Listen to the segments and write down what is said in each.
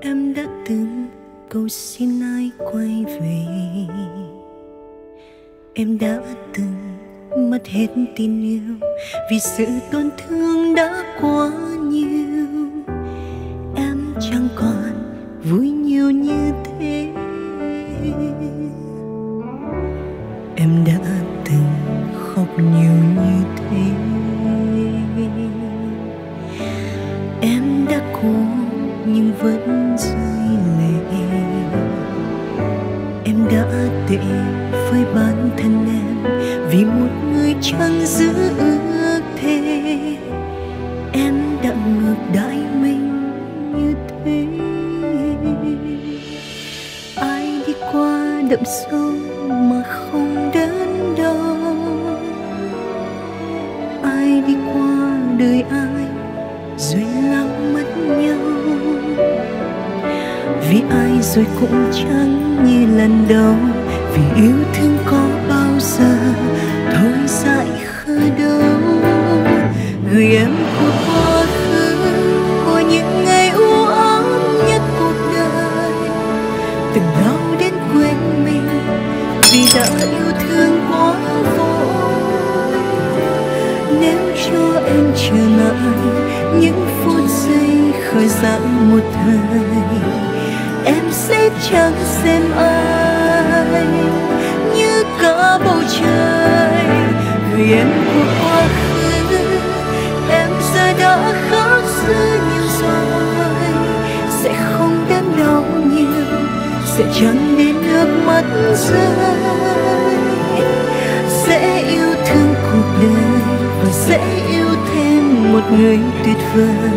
em đã từng cầu xin ai quay về. Em đã từng mất hết tin yêu vì sự tổn thương đã quá nhiều. Em chẳng còn vui nhiều như thế. Em đã từng khóc nhiều như thế. Vẫn rơi lệ. Em đã tệ với bản thân em vì một người chẳng giữ ước thề em đã ngược đãi mình như thế. Ai đi qua đậm sâu mà không đớn đau? Ai đi qua đời ai vì ai rồi cũng chẳng như lần đầu. Vì yêu thương có bao giờ thôi dại khờ đâu gửi em của quá khứ, của những ngày u ám nhất cuộc đời. Từng đau đến quên mình vì đã yêu thương quá vội. Nếu cho em trở lại những phút giây khởi dạng một thời em sẽ chẳng xem ai như cả bầu trời. Người em của quá khứ, em giờ đã khác xưa nhiều rồi sẽ không đem đau nhiều, sẽ chẳng đến nước mắt rơi. Sẽ yêu thương cuộc đời và sẽ yêu thêm một người tuyệt vời.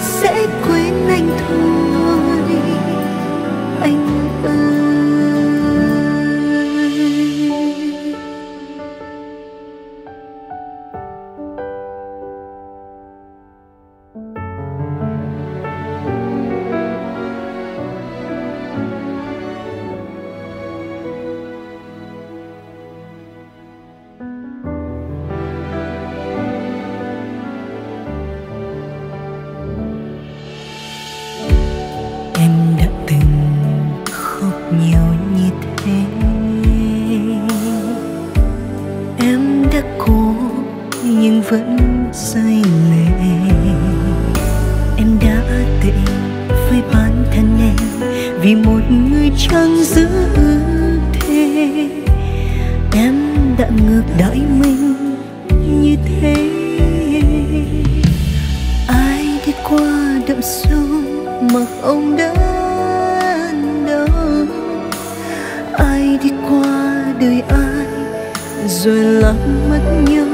Sẽ quên anh thôi anh ơi vẫn say lệ. Em đã tệ với bản thân em vì một người chẳng giữ thế. Em đã ngược đãi mình như thế. Ai đi qua đậm sâu mà không đã đâu ai đi qua đời ai rồi làm mất nhau?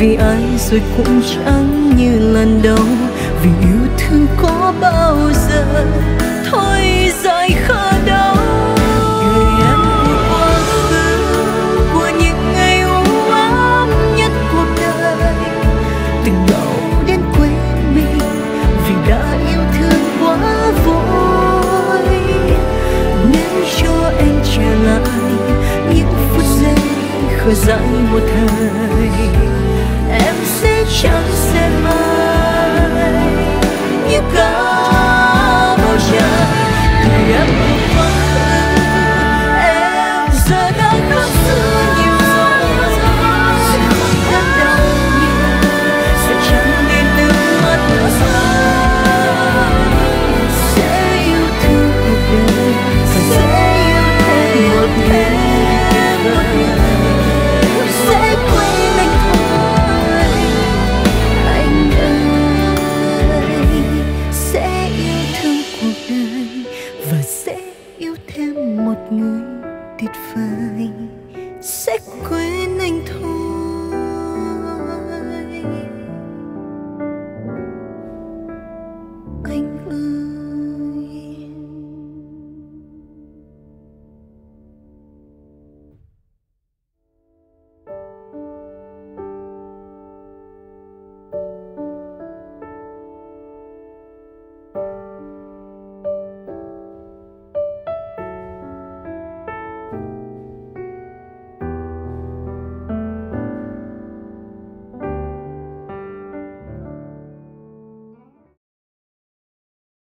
Vì ai rồi cũng chẳng như lần đầu. Vì yêu thương có bao giờ thôi dài khờ đâu người em của quá khứ của những ngày u ám nhất cuộc đời. Từng đau đến quên mình vì đã yêu thương quá vội. Nếu cho anh trở lại những phút giây khởi dại một thời em sẽ chẳng sẽ mãi. Như cả bầu trời em một người tuyệt vời. Sẽ quên anh thôi.